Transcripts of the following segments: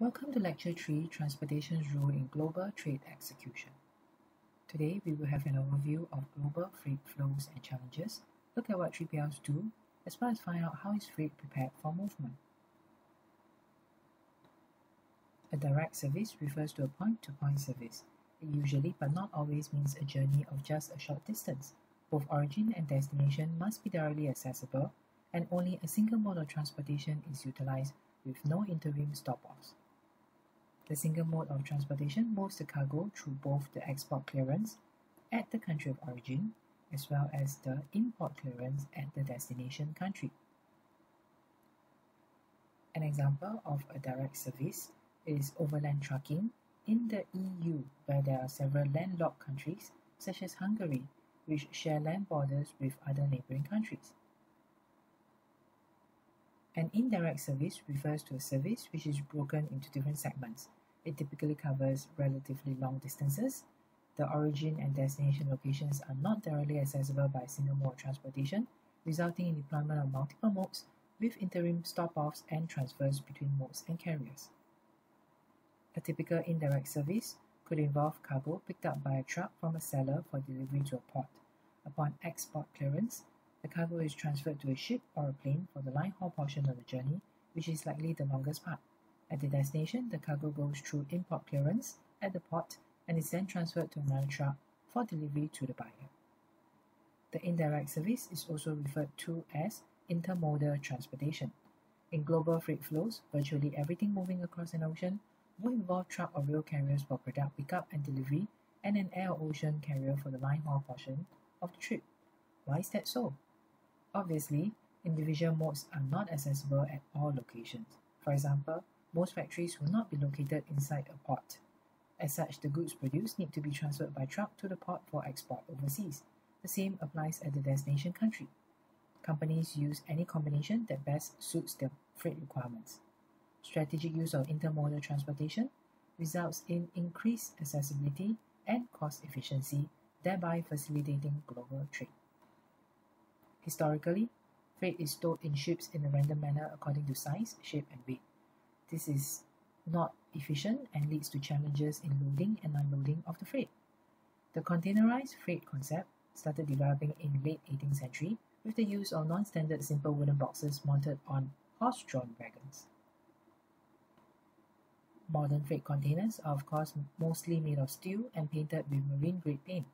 Welcome to Lecture 3 Transportation's Role in Global Trade Execution. Today we will have an overview of global freight flows and challenges, look at what 3PLs do, as well as find out how is freight prepared for movement. A direct service refers to a point-to-point -point service. It usually, but not always, means a journey of just a short distance. Both origin and destination must be directly accessible, and only a single mode of transportation is utilized with no interim stop-offs. The single mode of transportation moves the cargo through both the export clearance at the country of origin as well as the import clearance at the destination country. An example of a direct service is overland trucking in the EU where there are several landlocked countries such as Hungary which share land borders with other neighboring countries. An indirect service refers to a service which is broken into different segments it typically covers relatively long distances. The origin and destination locations are not directly accessible by single mode transportation, resulting in deployment of multiple modes with interim stop-offs and transfers between modes and carriers. A typical indirect service could involve cargo picked up by a truck from a seller for delivery to a port. Upon export clearance, the cargo is transferred to a ship or a plane for the line haul portion of the journey, which is likely the longest part. At the destination, the cargo goes through import clearance at the port and is then transferred to another truck for delivery to the buyer. The indirect service is also referred to as intermodal transportation. In global freight flows, virtually everything moving across an ocean will involve truck or rail carriers for product pickup and delivery and an air or ocean carrier for the line haul portion of the trip. Why is that so? Obviously, individual modes are not accessible at all locations. For example, most factories will not be located inside a port. As such, the goods produced need to be transferred by truck to the port for export overseas. The same applies at the destination country. Companies use any combination that best suits their freight requirements. Strategic use of intermodal transportation results in increased accessibility and cost efficiency, thereby facilitating global trade. Historically, freight is stored in ships in a random manner according to size, shape, and weight. This is not efficient and leads to challenges in loading and unloading of the freight. The containerized freight concept started developing in late 18th century with the use of non-standard simple wooden boxes mounted on horse-drawn wagons. Modern freight containers are of course mostly made of steel and painted with marine-grade paint.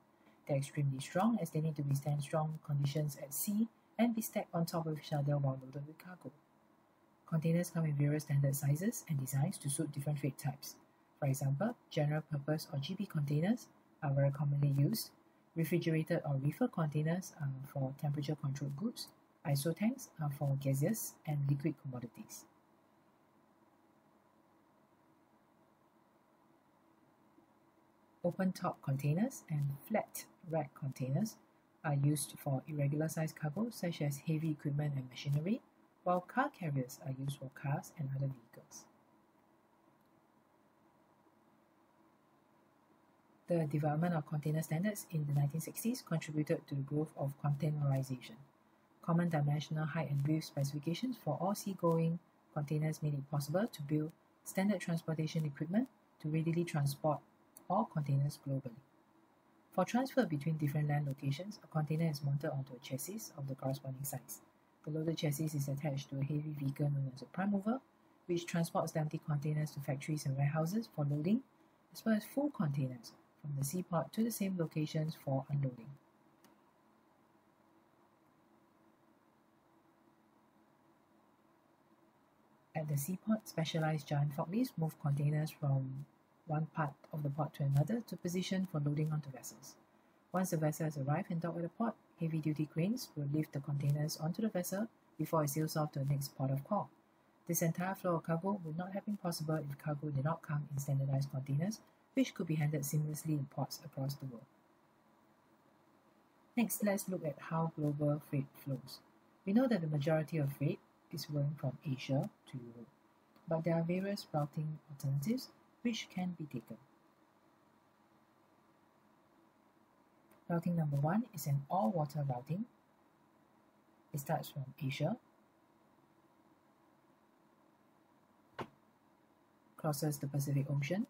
They're extremely strong as they need to withstand strong conditions at sea and be stacked on top of each other while loaded with cargo. Containers come in various standard sizes and designs to suit different freight types. For example, general purpose or GP containers are very commonly used. Refrigerated or reefer containers are for temperature controlled goods. ISO tanks are for gaseous and liquid commodities. Open top containers and flat rack containers are used for irregular sized cargo such as heavy equipment and machinery, while car carriers are used for cars and other vehicles. The development of container standards in the 1960s contributed to the growth of containerization. Common dimensional height and width specifications for all seagoing containers made it possible to build standard transportation equipment to readily transport all containers globally. For transfer between different land locations, a container is mounted onto a chassis of the corresponding size. The loaded chassis is attached to a heavy vehicle known as a prime mover, which transports the empty containers to factories and warehouses for loading, as well as full containers from the seaport to the same locations for unloading. At the seaport, specialized giant forklifts move containers from one part of the port to another to position for loading onto vessels. Once the vessel has arrived and docked at the port, heavy-duty cranes will lift the containers onto the vessel before it sails off to the next port of call. This entire flow of cargo would not have been possible if cargo did not come in standardized containers, which could be handled seamlessly in ports across the world. Next, let's look at how global freight flows. We know that the majority of freight is flowing from Asia to Europe, but there are various routing alternatives which can be taken. Routing number one is an all-water routing. It starts from Asia, crosses the Pacific Ocean,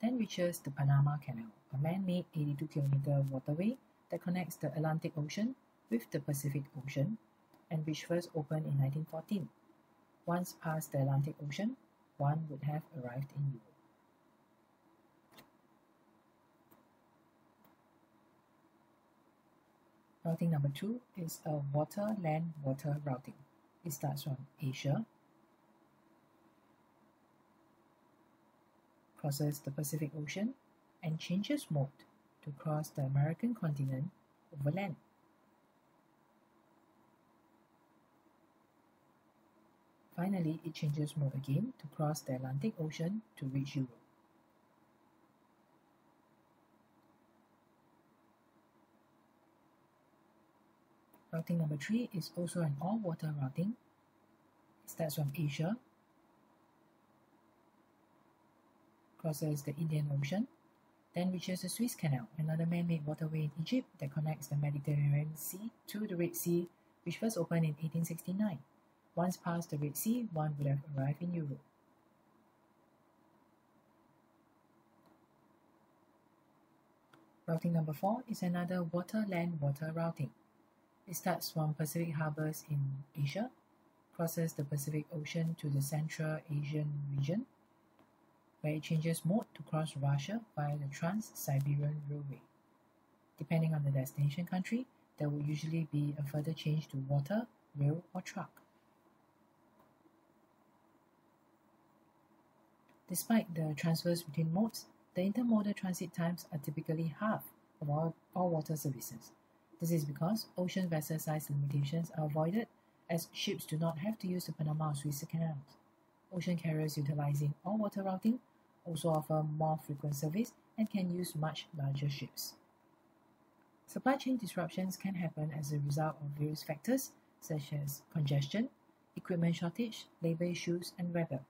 then reaches the Panama Canal, a man-made 82-kilometer waterway that connects the Atlantic Ocean with the Pacific Ocean and which first opened in 1914. Once past the Atlantic Ocean, one would have arrived in Europe. Routing number two is a water-land-water routing. It starts from Asia, crosses the Pacific Ocean, and changes mode to cross the American continent over land. Finally, it changes mode again to cross the Atlantic Ocean to reach Europe. Routing number three is also an all-water routing. It starts from Asia, crosses the Indian Ocean, then reaches the Suez Canal, another man-made waterway in Egypt that connects the Mediterranean Sea to the Red Sea, which first opened in 1869. Once past the Red Sea, one would have arrived in Europe. Routing number four is another water-land-water routing. It starts from Pacific harbors in Asia, crosses the Pacific Ocean to the Central Asian region, where it changes mode to cross Russia via the Trans-Siberian Railway. Depending on the destination country, there will usually be a further change to water, rail, or truck. Despite the transfers between modes, the intermodal transit times are typically half of all, all water services. This is because ocean vessel size limitations are avoided as ships do not have to use the Panama or Suez canals. Ocean carriers utilizing all-water routing also offer more frequent service and can use much larger ships. Supply chain disruptions can happen as a result of various factors such as congestion, equipment shortage, labor issues, and weather.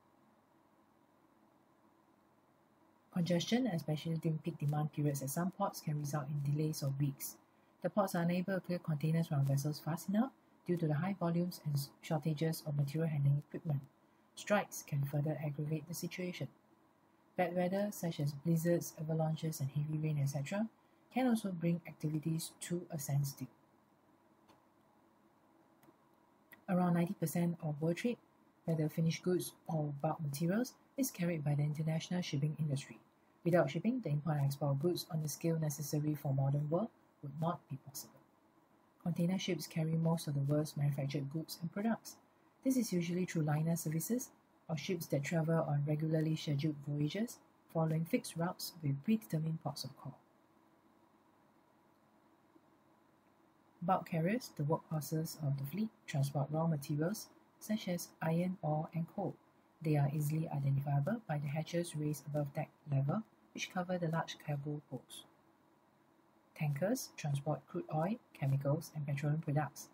Congestion, especially during peak demand periods at some ports, can result in delays of weeks. The ports are unable to clear containers from vessels fast enough due to the high volumes and shortages of material handling equipment. Strikes can further aggravate the situation. Bad weather, such as blizzards, avalanches, and heavy rain, etc., can also bring activities to a standstill. Around 90% of world trade, whether finished goods or bulk materials, is carried by the international shipping industry. Without shipping, the import and export of goods on the scale necessary for modern world would not be possible. Container ships carry most of the world's manufactured goods and products. This is usually through liner services or ships that travel on regularly scheduled voyages following fixed routes with predetermined ports of call. Bulk carriers, the workhorses of the fleet, transport raw materials such as iron ore and coal. They are easily identifiable by the hatches raised above deck level which cover the large cargo holds. Tankers transport crude oil, chemicals, and petroleum products.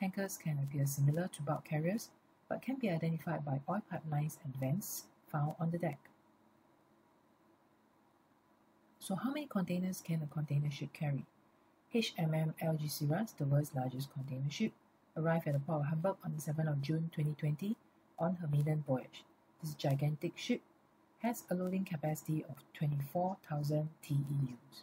Tankers can appear similar to bulk carriers, but can be identified by oil pipelines and vents found on the deck. So how many containers can a container ship carry? HMM Algeciras, the world's largest container ship, arrived at the port of Hamburg on the 7th of June 2020 on her maiden voyage. This gigantic ship has a loading capacity of 24,000 TEUs.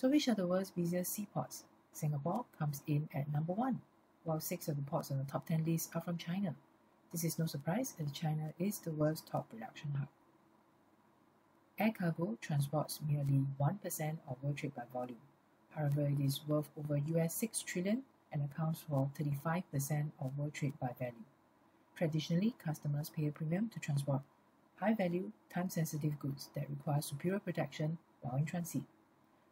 So which are the world's busiest seaports? Singapore comes in at number one, while six of the ports on the top 10 list are from China. This is no surprise as China is the world's top production hub. Air cargo transports merely 1% of world trade by volume. However, it is worth over US 6 trillion and accounts for 35% of world trade by value. Traditionally, customers pay a premium to transport high-value, time-sensitive goods that require superior protection while in transit.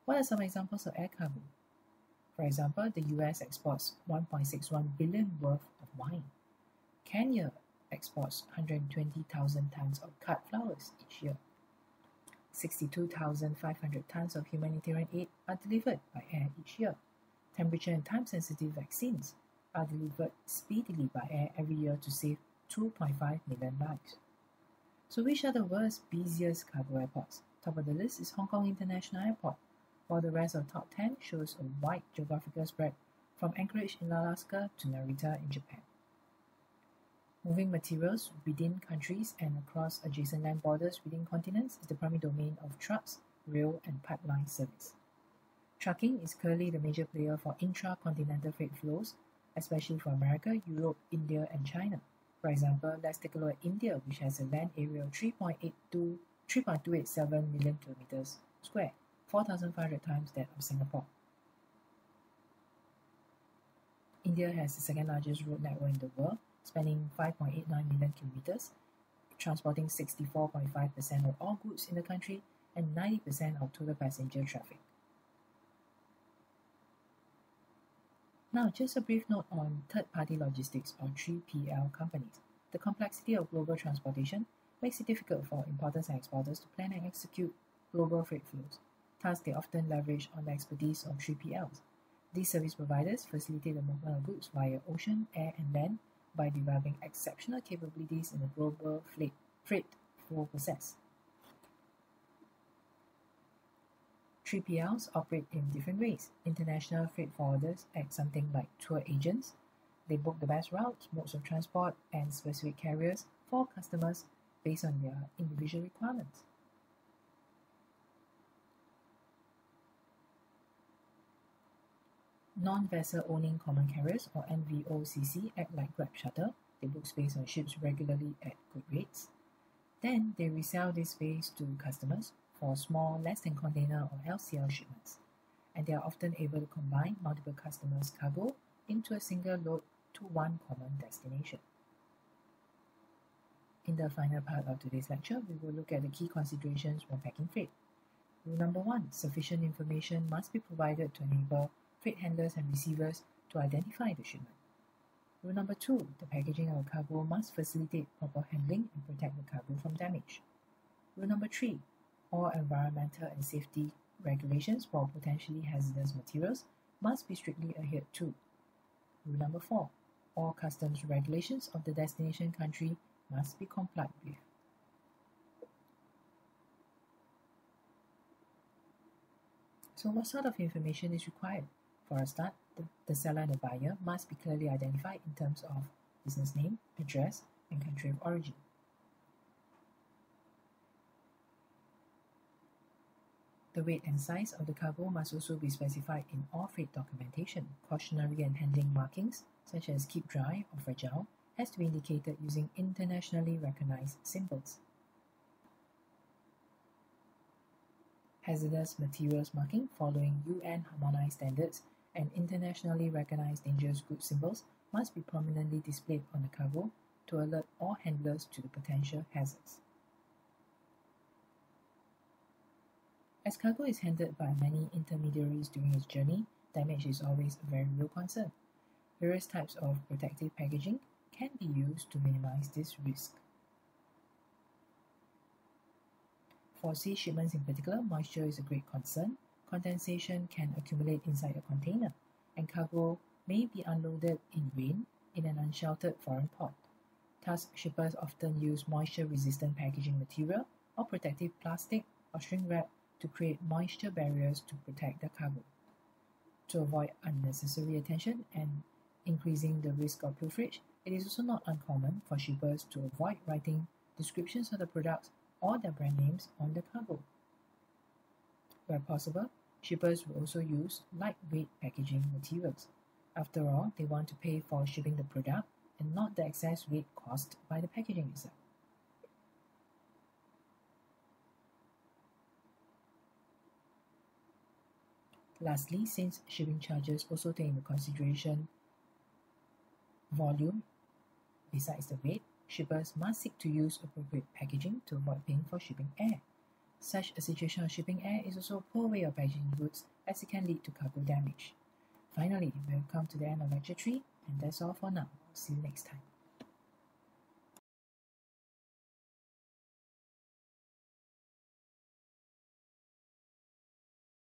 What are some examples of air cargo? For example, the US exports 1.61 billion worth of wine. Kenya exports 120,000 tons of cut flowers each year. 62,500 tons of humanitarian aid are delivered by air each year. Temperature and time-sensitive vaccines are delivered speedily by air every year to save 2.5 million lives. So which are the world's busiest cargo airports? Top of the list is Hong Kong International Airport, while the rest of top 10 shows a wide geographical spread from Anchorage in Alaska to Narita in Japan. Moving materials within countries and across adjacent land borders within continents is the primary domain of trucks, rail, and pipeline service. Trucking is currently the major player for intra-continental freight flows, especially for America, Europe, India, and China. For example, let's take a look at India, which has a land area of 3.82, 3.287 million kilometers square, 4,500 times that of Singapore. India has the second largest road network in the world, spanning 5.89 million kilometers, transporting 64.5% of all goods in the country and 90% of total passenger traffic. Now, just a brief note on third-party logistics or 3PL companies. The complexity of global transportation makes it difficult for importers and exporters to plan and execute global freight flows. Thus, they often leverage on the expertise of 3PLs. These service providers facilitate the movement of goods via ocean, air, and land by developing exceptional capabilities in the global freight, flow process. 3PLs operate in different ways. International freight forwarders act something like tour agents. They book the best routes, modes of transport, and specific carriers for customers based on their individual requirements. Non-vessel owning common carriers or NVOCC act like Grab Shuttle. They book space on ships regularly at good rates. Then they resell this space to customers for small less than container or LCL shipments, and they are often able to combine multiple customers' cargo into a single load to one common destination. In the final part of today's lecture, we will look at the key considerations when packing freight. Rule number one, sufficient information must be provided to enable freight handlers and receivers to identify the shipment. Rule number two, the packaging of cargo must facilitate proper handling and protect the cargo from damage. Rule number three, all environmental and safety regulations for potentially hazardous materials must be strictly adhered to. Rule number four, all customs regulations of the destination country must be complied with. So what sort of information is required? For a start, the, the seller and the buyer must be clearly identified in terms of business name, address, and country of origin. The weight and size of the cargo must also be specified in all freight documentation. Cautionary and handling markings, such as keep dry or fragile, has to be indicated using internationally recognized symbols. Hazardous materials marking following UN harmonized standards and internationally recognized dangerous goods symbols must be prominently displayed on the cargo to alert all handlers to the potential hazards. As cargo is handled by many intermediaries during its journey, damage is always a very real concern. Various types of protective packaging can be used to minimize this risk. For sea shipments in particular, moisture is a great concern. Condensation can accumulate inside a container, and cargo may be unloaded in rain in an unsheltered foreign port. Thus, shippers often use moisture-resistant packaging material or protective plastic or shrink wrap to create moisture barriers to protect the cargo. To avoid unnecessary attention and increasing the risk of pilferage, it is also not uncommon for shippers to avoid writing descriptions of the products or their brand names on the cargo. Where possible, shippers will also use lightweight packaging materials. After all, they want to pay for shipping the product and not the excess weight caused by the packaging itself. Lastly, since shipping charges also take into consideration volume besides the weight, shippers must seek to use appropriate packaging to avoid paying for shipping air. Such a situation of shipping air is also a poor way of packaging goods as it can lead to cargo damage. Finally, we have come to the end of lecture 3 and that's all for now. See you next time.